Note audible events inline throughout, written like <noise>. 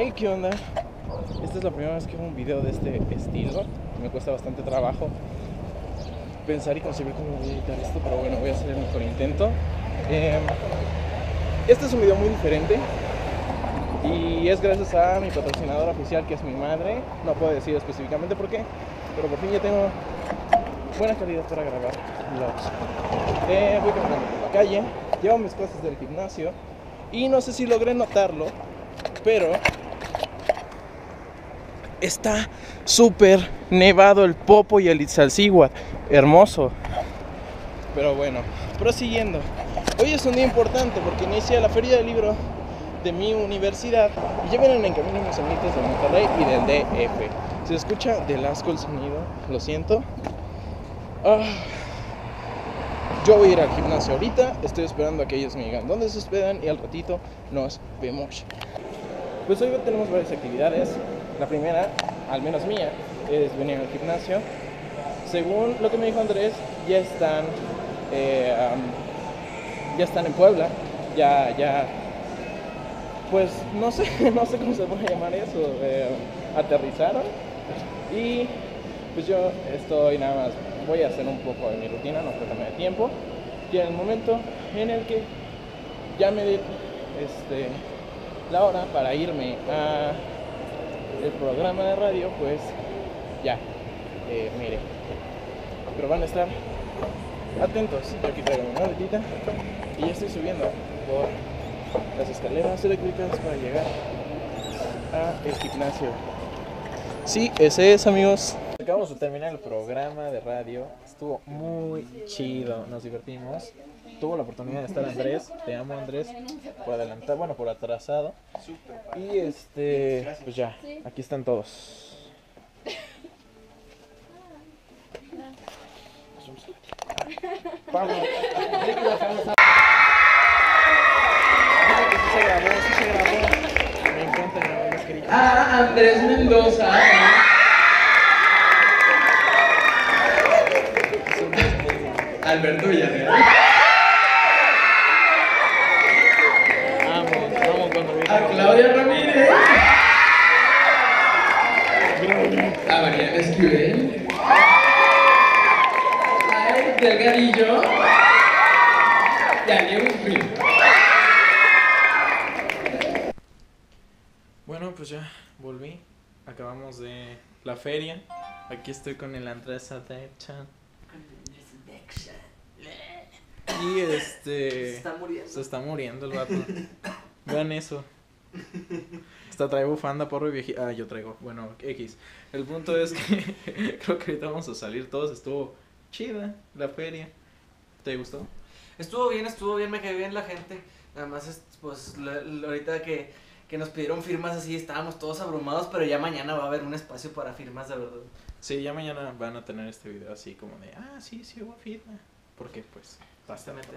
Hey, ¿qué onda? Esta es la primera vez que hago un video de este estilo. Me cuesta bastante trabajo pensar y concebir cómo voy a editar esto, pero bueno, voy a hacer el mejor intento. Eh, este es un video muy diferente y es gracias a mi patrocinadora oficial que es mi madre. No puedo decir específicamente por qué, pero por fin ya tengo buena calidad para grabar vlogs. Eh, voy caminando por la calle, llevo mis cosas del gimnasio y no sé si logré notarlo, pero está súper nevado el Popo y el Itzalcíhuatl. Hermoso. Pero bueno, prosiguiendo. Hoy es un día importante porque inicia la feria del libro de mi universidad y ya vienen en camino mis amiguitos de Monterrey y del DF. Se escucha del asco el sonido, lo siento. Ah, yo voy a ir al gimnasio ahorita, estoy esperando a que ellos me digan dónde se hospedan y al ratito nos vemos. Pues hoy tenemos varias actividades. La primera, al menos mía, es venir al gimnasio. Según lo que me dijo Andrés, ya están, eh, ya están en Puebla, ya, ya, pues no sé, <laughs> no sé cómo se puede llamar eso, eh, aterrizaron y pues yo estoy nada más, voy a hacer un poco de mi rutina, no creo que me dé tiempo y en el momento en el que ya me este, la hora para irme a el programa de radio, pues ya, eh, mire. Pero van a estar atentos. Yo aquí traigo mi maletita y ya estoy subiendo por las escaleras eléctricas para llegar a el gimnasio. Sí, ese es, amigos. Acabamos de terminar el programa de radio. Estuvo muy chido, nos divertimos. Tuvo la oportunidad de estar Andrés. Te amo, Andrés, por adelantar, bueno, por atrasado. Y este, pues ya, aquí están todos. Vamos. Se grabó, se grabó. Me encanta. Ah, Andrés Mendoza. Alberto Villarreal. Vamos, vamos cuando A venga. Claudia Ramírez. A María Esquivel. A Eric Delgadillo. Y Free. Bueno, pues ya volví. Acabamos de la feria. Aquí estoy con el Andrés Adechan. Y este. Está muriendo. Se está muriendo el vato. Vean eso. Hasta trae bufanda, porro y viejita. Ah, yo traigo. Bueno, X. El punto es que <laughs> creo que ahorita vamos a salir todos. Estuvo chida la feria. ¿Te gustó? Estuvo bien, estuvo bien, me quedé bien la gente. Nada más, es, pues, la- la- ahorita que, que nos pidieron firmas así, estábamos todos abrumados, pero ya mañana va a haber un espacio para firmas de verdad. Sí, ya mañana van a tener este video así como de, ah, sí, sí, hubo firma. Porque pues, Exactamente.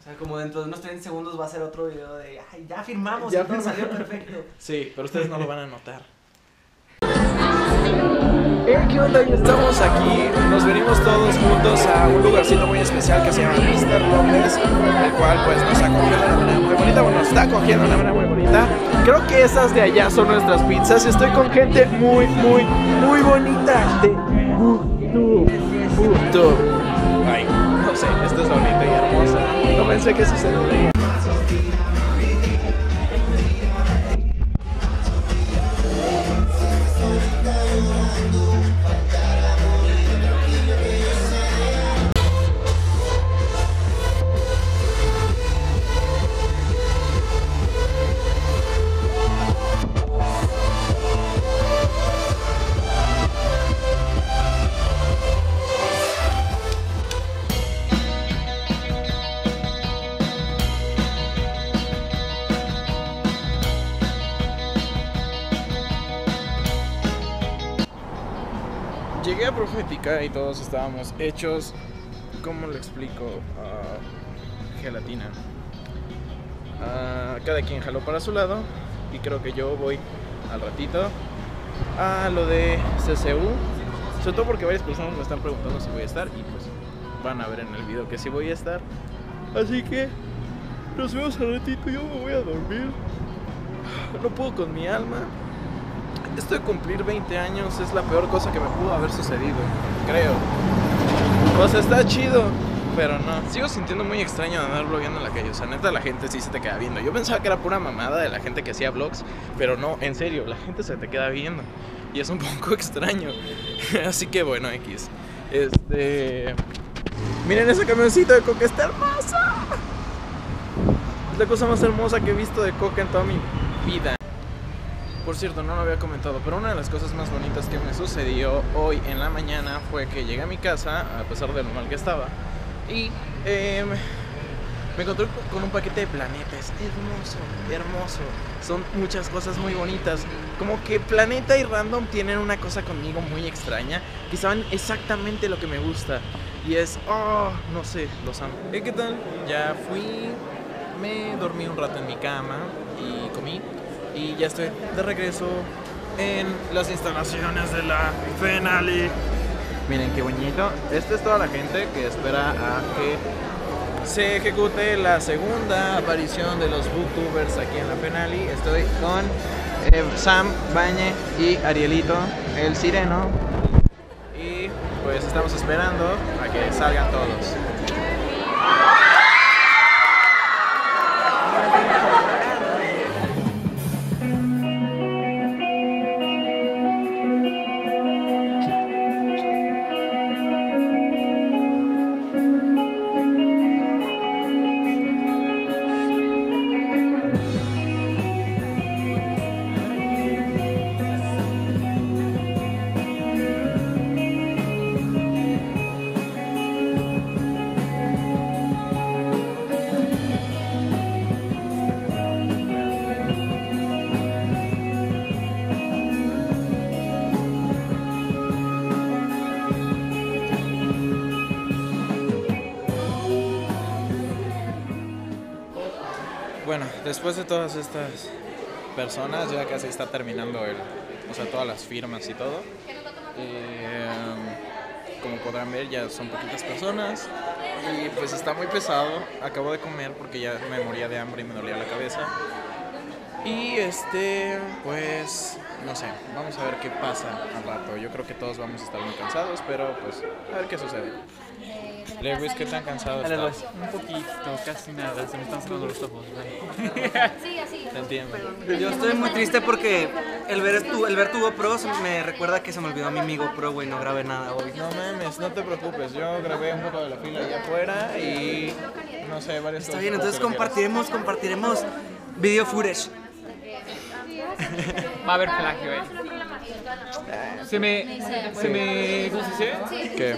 O sea, como dentro de unos 30 segundos va a ser otro video de, ay, ya firmamos, Ya todo salió perfecto. <laughs> Sí, pero ustedes no lo van a notar. ¿Qué onda? Estamos aquí. Nos venimos todos juntos a un lugarcito muy especial que se llama Mr. López, el cual pues nos acogió de una manera muy bonita, bueno, nos está acogiendo de una manera muy bonita. Creo que esas de allá son nuestras pizzas estoy con gente muy, muy, muy bonita de YouTube. YouTube. Ay, no sé, esto es bonito y hermoso. No pensé que sucedería. Y todos estábamos hechos, ¿cómo le explico? Ah, gelatina. Ah, cada quien jaló para su lado y creo que yo voy al ratito a lo de CCU. Sobre todo porque varias personas me están preguntando si voy a estar y pues van a ver en el video que sí voy a estar. Así que nos vemos al ratito, yo me voy a dormir. no puedo con mi alma. Esto de cumplir 20 años es la peor cosa que me pudo haber sucedido, creo. O sea, está chido, pero no. Sigo sintiendo muy extraño de andar blogueando en la calle. O sea, neta, la gente sí se te queda viendo. Yo pensaba que era pura mamada de la gente que hacía vlogs, pero no, en serio, la gente se te queda viendo. Y es un <laughs> poco extraño. <laughs> Así que bueno, X. Este. Miren esa camioncita de coca, está hermosa. Es la cosa más hermosa que he visto de coca en toda mi vida. Por cierto, no lo había comentado, pero una de las cosas más bonitas que me sucedió hoy en la mañana fue que llegué a mi casa, a pesar de lo mal que estaba, y em, me encontré con un paquete de planetas. Hermoso, hermoso. Son muchas cosas muy bonitas. Como que Planeta y Random tienen una cosa conmigo muy extraña, que saben exactamente lo que me gusta. Y es, oh, no sé, los amo. ¿Y qué tal? Ya fui, me dormí un rato en mi cama y comí. Y ya estoy de regreso en las instalaciones de la Fenali. Miren qué bonito. Esta es toda la gente que espera a que se ejecute la segunda aparición de los booktubers aquí en la Fenali. Estoy con eh, Sam, Bañe y Arielito, el sireno. Y pues estamos esperando a que salgan todos. Después de todas estas personas, ya casi está terminando el, o sea, todas las firmas y todo. Eh, como podrán ver, ya son poquitas personas y pues está muy pesado. Acabo de comer porque ya me moría de hambre y me dolía la cabeza. Y este, pues, no sé, vamos a ver qué pasa al rato. Yo creo que todos vamos a estar muy cansados, pero pues, a ver qué sucede. Lewis, ¿qué tan cansado estás? Luis. Un poquito, casi nada, se me están sacando los ojos. Sí, así. Te entiendo. Yo estoy muy triste porque el ver tu, el ver tu GoPro me recuerda que se me olvidó a mi GoPro, güey, no grabé nada hoy. No mames, no te preocupes. Yo grabé un poco de la fila allá afuera y no sé, varias Está bien, entonces compartiremos, compartiremos video footage. Va a haber plagio ahí. Se me. Se me. ¿Cómo se dice? ¿Qué?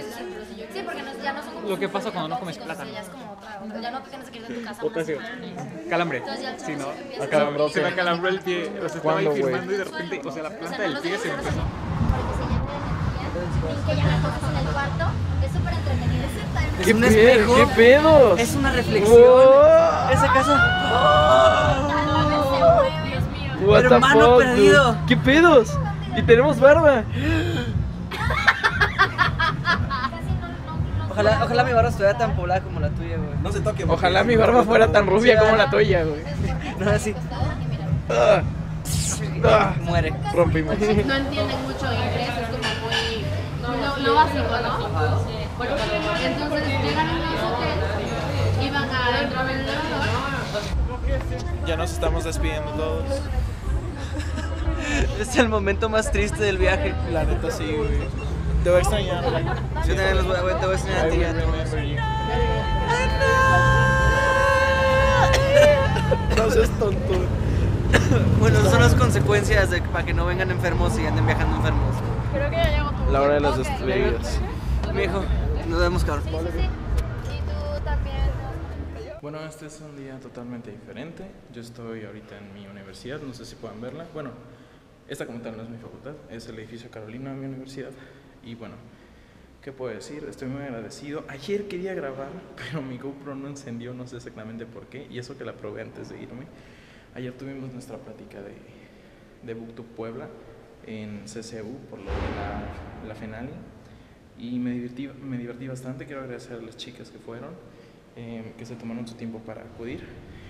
Sí, porque no- ya no son como Lo que pasa cuando no comes plátano. Ya es como otra. Ya no te tienes que ir de tu casa. Otra sí. Calambre. Sí, ¿no? se empieza a Acalambró, subir. Se me acalambró el pie. O sea, estaba y de repente. O sea, la planta del pie se empezó. Que ya la en el cuarto. Es súper entretenido. Es un espejo. ¿Qué pedos? Es una reflexión. Esa casa. Dios mío. What Hermano perdido. ¿Qué pedos? Y tenemos barba. Ojalá, ojalá mi barba estuviera tan poblada como la tuya, güey. No se toque. Ojalá mi barba fuera tan rubia como la tuya, güey. <laughs> No, así. Ah. Ah. Muere. Rompimos. <laughs> no entienden mucho inglés, es como muy lo, lo básico, ¿no? Entonces llegan a un hotel y van elevador. Ya nos estamos despidiendo todos. <laughs> Es el momento más triste del viaje. La neta sí, güey. Te voy a extrañar. Yo también los voy a, te voy a enseñar a I ti. No seas tonto. Bueno, esas son las consecuencias de para que no vengan enfermos y anden viajando enfermos. Creo que ya llegó tu La hora de las despedidas. Mi hijo, nos vemos, cabrón. Sí, sí, sí. Y tú también. Bueno, este es un día totalmente diferente. Yo estoy ahorita en mi universidad, no sé si puedan verla. Bueno, esta como tal no es mi facultad, es el edificio Carolina de mi universidad. Y bueno, ¿qué puedo decir? Estoy muy agradecido. Ayer quería grabar, <laughs> pero mi GoPro no encendió, no sé exactamente por qué. Y eso que la probé antes de irme. Ayer tuvimos nuestra plática de, de Booktube Puebla en CCU por lo de la, la Fenali. Y me divertí, me divertí bastante. Quiero agradecer a las chicas que fueron, eh, que se tomaron su tiempo para acudir.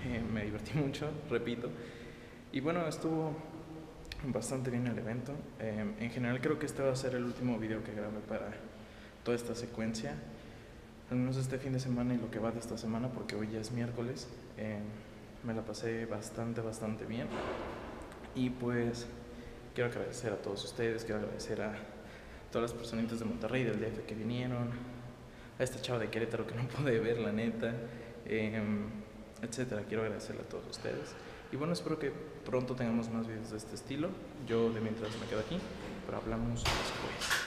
Eh, me divertí <laughs> mucho, repito. Y bueno, estuvo bastante bien el evento. Eh, en general creo que este va a ser el último video que grabe para toda esta secuencia. Al menos este fin de semana y lo que va de esta semana, porque hoy ya es miércoles. Eh, me la pasé bastante, bastante bien. Y pues quiero agradecer a todos ustedes, quiero agradecer a todas las personitas de Monterrey, del DF que vinieron, a esta chava de Querétaro que no <laughs> pude ver, la neta, eh, etcétera. Quiero agradecerle a todos ustedes. Y bueno, espero que pronto tengamos más videos de este estilo. Yo de mientras me quedo aquí, pero hablamos después.